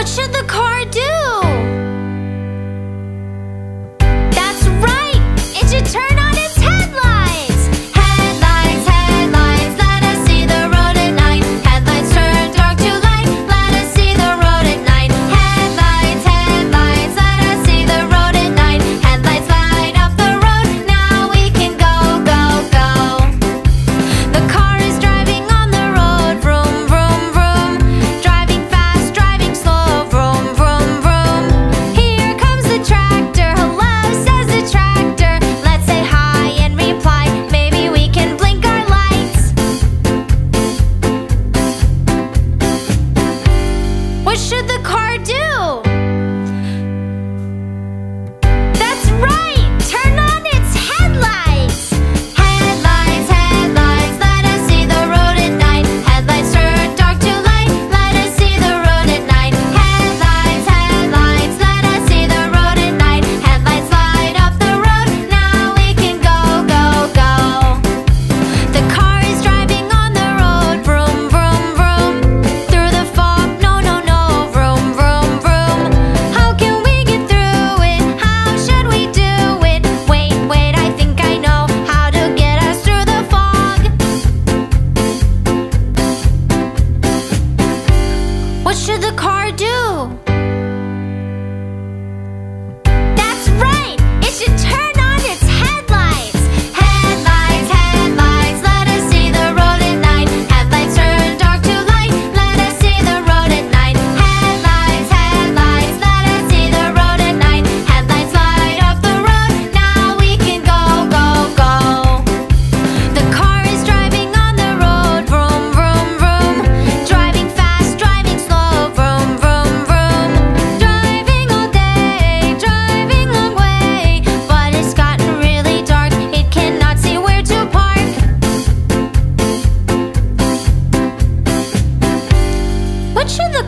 What should the car do? should the should the car do?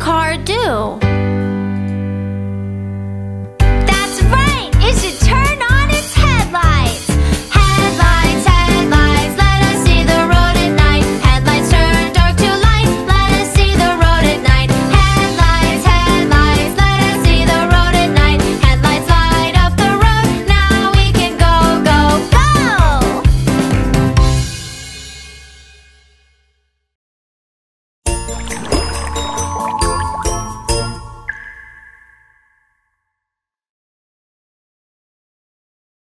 car do?